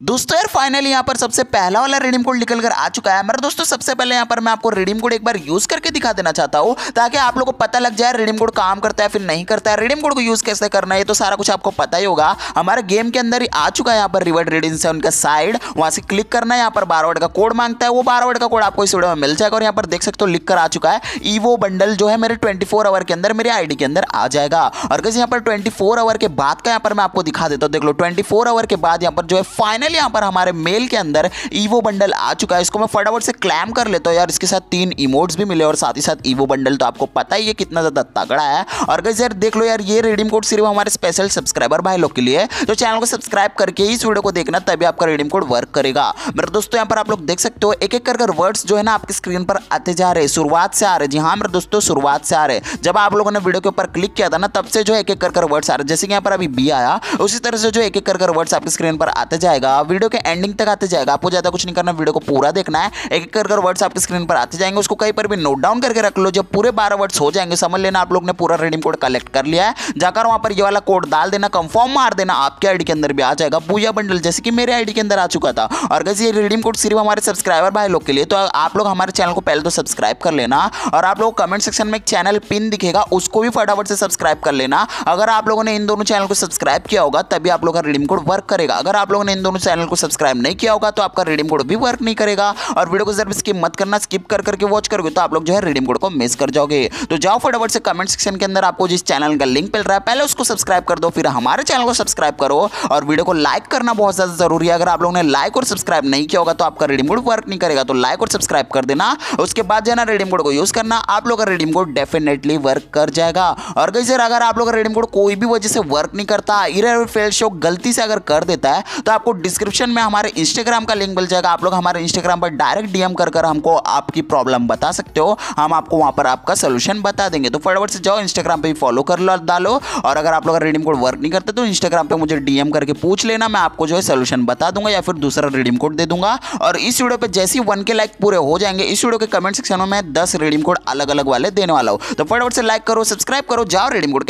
दोस्तों यार फाइनली यहाँ पर सबसे पहला वाला रिडीम कोड निकल कर आ चुका है। मेरे दोस्तों, सबसे पहले यहाँ पर मैं आपको रिडीम कोड एक बार यूज़ करके दिखा देना चाहता हूँ, ताकि आप लोगों को पता लग जाए रिडीम कोड काम करता है फिर नहीं करता है। रिडीम कोड को यूज़ कैसे करना है तो सारा कुछ आपको पता ही होगा। हमारे गेम के अंदर ही आ चुका है यहाँ पर रिडीम से उनका साइड वहाँ से क्लिक करना है, यहाँ पर बारह वर्ड का कोड माँगता है, वो बारह वर्ड का कोड आपको इस वीडियो में मिल जाएगा और यहाँ पर देख सकते हो लिख कर आ चुका है। ईवो बंडल जो है मेरे ट्वेंटी आवर के अंदर मेरे आईडी के अंदर आ जाएगा। और कैसे यहाँ पर ट्वेंटी आवर के बाद का यहाँ पर मैं आपको दिखा देता हूँ। देख लो ट्वेंटी आवर के बाद यहाँ पर जो है फाइनली यहाँ पर हमारे मेल के अंदर ईवो बंडल आ चुका है। इसको मैं फटाफट से क्लैम कर लेता हूँ यार। इसके साथ तीन इमोट्स भी मिले और साथ ही साथ ईवो बंडल तो आपको पता ही है कितना ज़्यादा तगड़ा है। और गैस यार देख लो यार, ये रिडीम कोड सिर्फ़ हमारे स्पेशल सब्सक्राइबर भाई लोग के लिए तो चैनल को सब्सक्राइब करके इस वीडियो को देखना, तभी आपका रिडीम कोड वर्क करेगा। मेरे दोस्तों, यहाँ पर आप लोग देख सकते हो एक एक कर वर्ड्स जो है ना आपकी स्क्रीन पर आते जा रहे शुरुआत से आ रहे जी हाँ मेरे दोस्तों, शुरुआत से आ रहे जब आप लोगों ने वीडियो के ऊपर क्लिक किया था ना, तब से जो एक एक कर वर्ड्स आ रहे जैसे कि यहाँ पर अभी बी आया, उसी तरह से जो एक एक कर वर्ड्स आपकी स्क्रीन पर आते जाएगा। वीडियो के एंडिंग तक आते जाएगा। आपको ज़्यादा कुछ नहीं करना, वीडियो को पूरा देखना है। एक एक कर वर्ड्स आपकी स्क्रीन पर आते जाएँगे। उसको कहीं पर भी नोट डाउन करके रख लो। जब पूरे बारह वर्ड्स हो जाएँगे, समझ लेना आप लोग ने पूरा रिडीम कोड कलेक्ट कर लिया है। जाकर वहाँ पर ये वाला कोड डाल देना कंफर्म मार देना, आपके आईडी के अंदर भी आ जाएगा। पूजा बंडल, जैसे कि मेरे आईडी के अंदर आ चुका था। और कैसे ये रिडीम कोड सिर्फ़ हमारे सब्सक्राइबर भाई लोग के लिए तो आप लोग हमारे चैनल को पहले तो सब्सक्राइब कर लेना। और आप लोग कमेंट सेक्शन में एक चैनल पिन दिखेगा, उसको भी फटाफट से सब्सक्राइब कर लेना। अगर आप लोगों ने इन दोनों चैनल को सब्सक्राइब किया होगा, तभी आप लोग का रिडीम कोड वर्क करेगा। अगर आप लोगों ने इन दोनों चैनल को सब्सक्राइब नहीं किया होगा तो आपका रिडीम कोड भी वर्क नहीं करेगा। और वीडियो को ज़रूर स्किप मत करना स्किप कर करके वॉच करोगे तो आप लोग जो है रिडीम कोड को मिस कर जाओगे। तो जाओ फटाफट से कमेंट सेक्शन के अंदर आपको जिस चैनल का लिंक मिल रहा है, पहले उसको सब्सक्राइब कर दो, फिर हमारे चैनल को सब्सक्राइब करो और वीडियो को लाइक करना बहुत ज़्यादा ज़रूरी है। अगर आप लोगों ने लाइक और सब्सक्राइब नहीं किया होगा तो आपका रिडीम कोड वर्क नहीं करेगा तो लाइक और सब्सक्राइब कर देना। उसके बाद जो है ना, रिडीम कोड को यूज़ करना, आप लोग का रिडीम कोड डेफिनेटली वर्क कर जाएगा। और कई सर अगर आप लोग का रिडीम कोड कोई भी वजह से वर्क नहीं करता इरर फेल शो गलती से अगर कर देता है तो आपको डिस्क्रिप्शन में हमारे इंस्टाग्राम का लिंक मिल जाएगा। आप लोग हमारे इंस्टाग्राम पर डायरेक्ट डीएम कर कर हमको आपकी प्रॉब्लम बता सकते हो। हम आपको वहाँ पर आपका सोल्यूशन बता देंगे। तो फटाफट से जाओ इंस्टाग्राम पर फॉलो कर लो डालो। और अगर आप लोग रिडीम कोड वर्क नहीं करते तो इंस्टाग्राम पर मुझे डीएम करके पूछ लेना। मैं आपको जो है सोल्यूशन बता दूँगा या फिर दूसरा रिडीम कोड दे दूँगा। और इस वीडियो पे जैसे ही वन के लाइक पूरे हो जाएँगे, इस वीडियो के कमेंट सेक्शन में मैं दस रिडीम कोड अलग अलग वाले देने वाला हूँ। तो फटाफट से लाइक करो सब्सक्राइब करो, जाओ रिडीम कोड